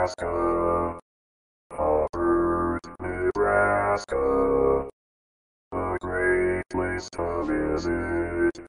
Nebraska. Harvard, Nebraska. A great place to visit.